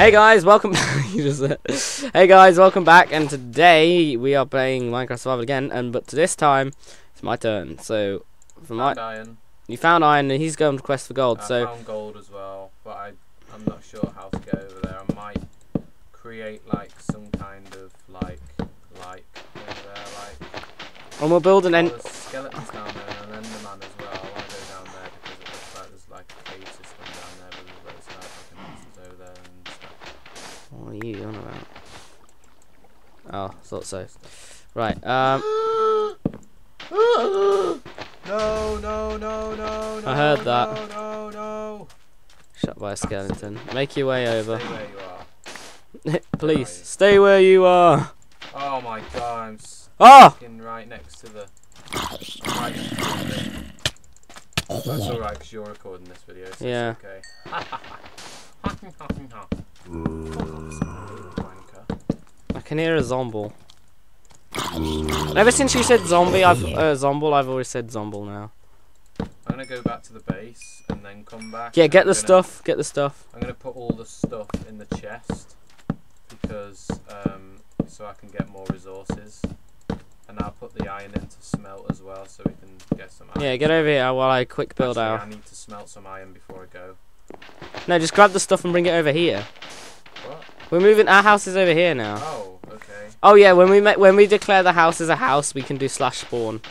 Hey guys, welcome. you just said- hey guys, welcome back. And today we are playing Minecraft Survival again. And but this time it's my turn. So for my, iron. you found iron, and he's going to quest for gold. I So found gold as well, but I I'm not sure how to get over there. I might create like some kind of like like over there like. and we'll build an end. Oh, thought so. Right. Um. No, no, no, no, no. I heard that. No, no, no. Shot by a skeleton. Make your way over. Stay where you are. Please stay where you are. Oh my god, I'm s- Oh! right next to the. Right next to the. That's alright because you're recording this video, so Yeah. it's okay. Wanker. I can hear a zomble. Ever since you said zombie, I've uh, zomble. I've always said zomble now. I'm gonna go back to the base and then come back. Yeah, get I'm the gonna- stuff. Get the stuff. I'm gonna put all the stuff in the chest because um, so I can get more resources, and I'll put the iron into smelt as well so we can get some. Iron. Yeah, get over here while I quick build Actually, out. I need to smelt some iron before I go. No, just grab the stuff and bring it over here. What? We're moving. Our house is over here now. Oh, okay. Oh yeah, when we when we declare the house as a house, we can do slash spawn.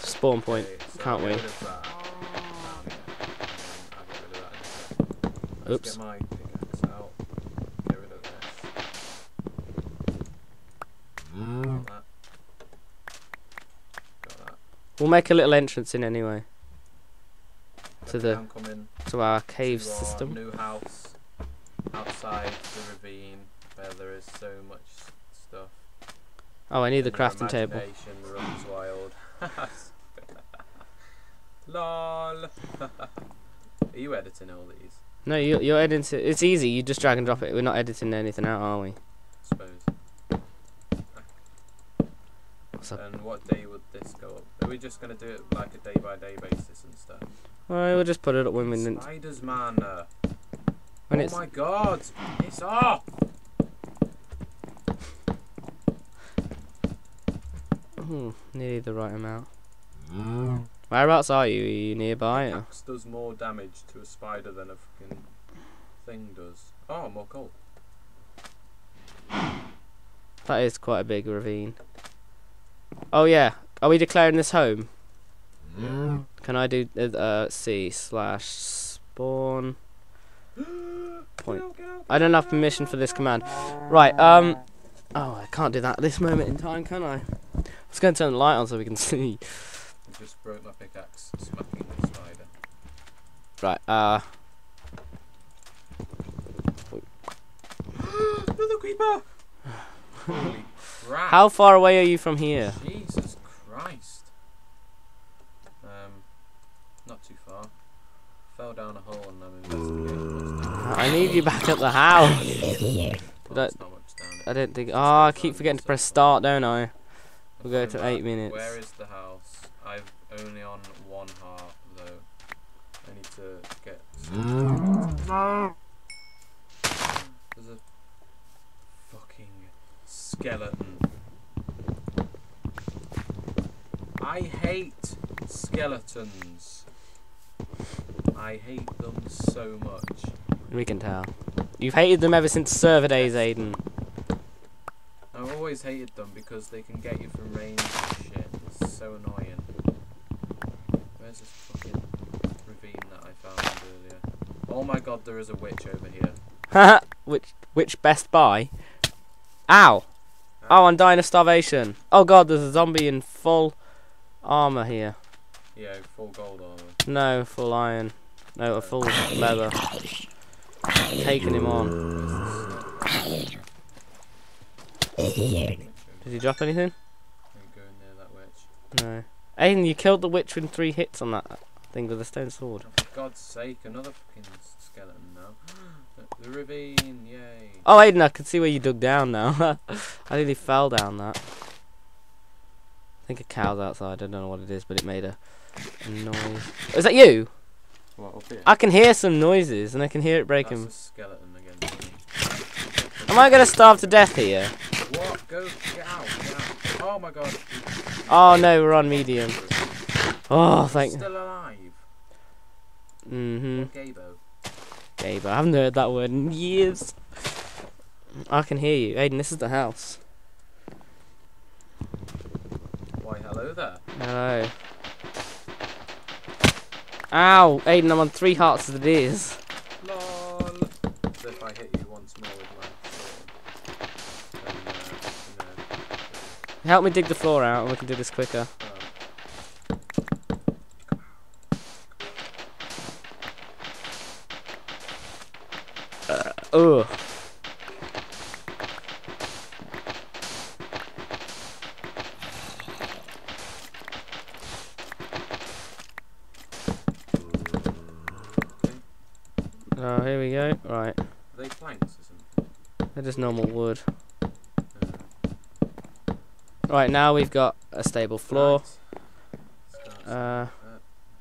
Spawn point. Can't we? Oops. We'll make a little entrance in anyway To the to our cave to our system. New house outside the ravine where there is so much stuff. Oh, I need the crafting table. runs wild. Lol. Are you editing all these? No, you, you're editing. It's easy. You just drag and drop it. We're not editing anything out, are we? suppose. And what day would this go up? Are we just gonna do it like a day by day basis and stuff? Alright, we'll just put it up when we. Spiders, man. When oh it's my god, it's off. Ooh, nearly the right amount. Whereabouts are you? Are you nearby? Or? Axe does more damage to a spider than a fucking thing does. Oh, more coal. That is quite a big ravine. Oh yeah. Are we declaring this home? Can I do uh, C slash spawn? Point. Get out, get out, I don't have permission for this command. Right. Um. Oh, I can't do that at this moment in time, can I? I was going to turn the light on so we can see. I just broke my pickaxe smacking the spider. Right. Uh. Another creeper! Holy crap. How far away are you from here? Jesus Christ. Um, not too far. Fell down a hole and I'm investigating I need you back at the house. Well, that- not much down I don't think. Oh, I keep forgetting to press start, don't I? We'll go to eight minutes. Where is the house? I'm only on one heart though. I need to get. There's a fucking skeleton. I hate skeletons. I hate them so much. We can tell. You've hated them ever since server days, Aiden. Always hated them because they can get you from range and shit. It's so annoying. Where's this fucking ravine that I found earlier? Oh my god, there is a witch over here. Haha. which which Best Buy? Ow! Oh, I'm dying of starvation. Oh god, there's a zombie in full armor here. Yeah, full gold armor. No, full iron. No, a full leather. Taking him on. Are you Did he drop anything? going near that witch? No. Aiden, you killed the witch with three hits on that thing with a stone sword. Oh, for God's sake, another fucking skeleton now. The ravine, yay. Oh, Aiden, I can see where you dug down now. I nearly fell down that. I think a cow's outside. I don't know what it is, but it made a, a noise. Is that you? What, up here? I can hear some noises, and I can hear it breaking. That's a skeleton again. Am I gonna starve to death here? Go get out. Get out. Oh my god. Oh no, we're on medium. Oh, thank. Still alive. Mm-hmm. Gabo. Gabe, I haven't heard that word in years. I can hear you, Aiden. This is the house. Why, hello there. Hello. Ow, Aiden, I'm on three hearts as it is. LOL. So if I hit you once more Help me dig the floor out, and we can do this quicker. know, Ugh. Oh, here we go. Right, Are they planks or something? they're just normal wood. Right, now we've got a stable floor. Uh,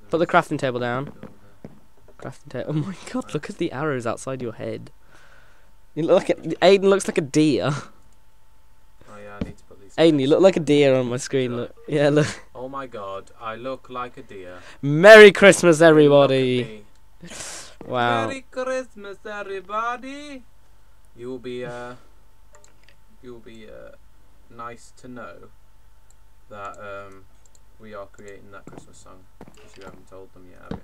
put the crafting table down. Crafting table. Oh my god, look at the arrows outside your head. You look like a, Aiden looks like a deer. Oh yeah, I need to put these. Aiden, you look like a deer on my screen. Look. Yeah, look. Oh my god, I look like a deer. Merry Christmas, everybody. Wow. Merry Christmas, everybody. You'll be uh, you'll be uh, nice to know that um, we are creating that Christmas song because you haven't told them yet, have you?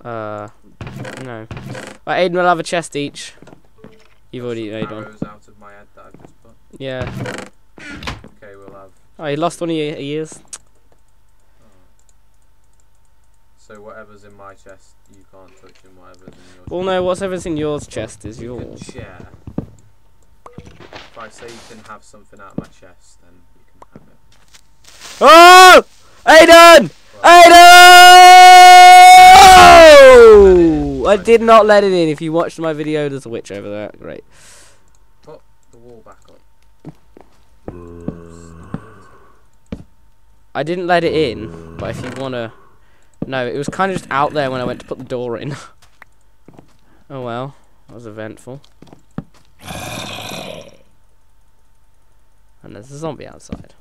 Uh, no. Right, Aiden will have a chest each. You've already made one. Out of my head that I've just put. Yeah. Okay, we'll have. Oh, you lost one of your ears. Oh. So whatever's in my chest, you can't touch, and whatever's in your. Well, no, whatever's in yours chest is You can yours. If I say you can have something out of my chest, then you can have it. Oh! Aiden! Aiden! I did not let it in. If you watched my video, there's a witch over there. Great. Put the wall back up. I didn't let it in, but if you wanna, no, it was kind of just out there when I went to put the door in. oh well, that was eventful. And there's a zombie outside.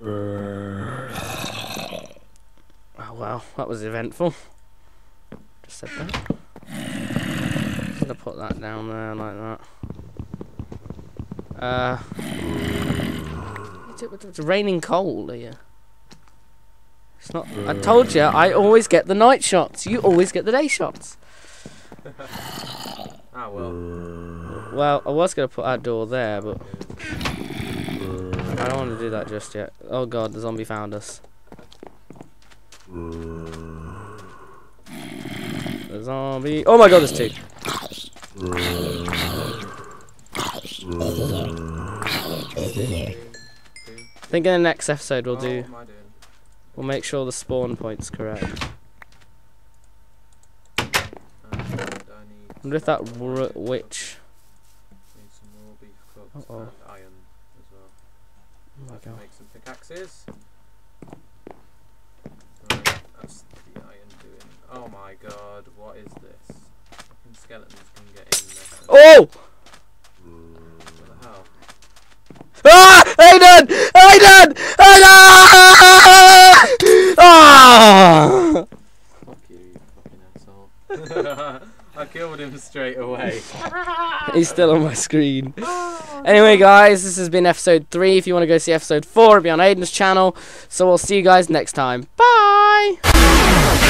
Oh well, that was eventful. Just said that. Just gonna put that down there like that. Uh, it's, raining coal here. It's not. I told you, I always get the night shots. You always get the day shots. Ah well. Well, I was gonna put our door there, but I don't want to do that just yet. Oh god, the zombie found us. The zombie. Oh my god, there's two. I think in the next episode we'll Oh, do. what am I doing? We'll make sure the spawn point's correct. And I wonder if that witch. need some more beef cooked Uh-oh. and iron as well. Oh my I god. make some pickaxes. Right, that's the iron doing. Oh my god, what is this? Fucking skeletons can get in there. Oh! What the hell? Ah! Aiden! Aiden! Aiden! Ah! Fuck you, you fucking asshole. I killed him straight away. He's still on my screen. Oh. Anyway, guys, this has been episode three. If you want to go see episode four, it'll be on Aiden's channel. So we'll see you guys next time. Bye!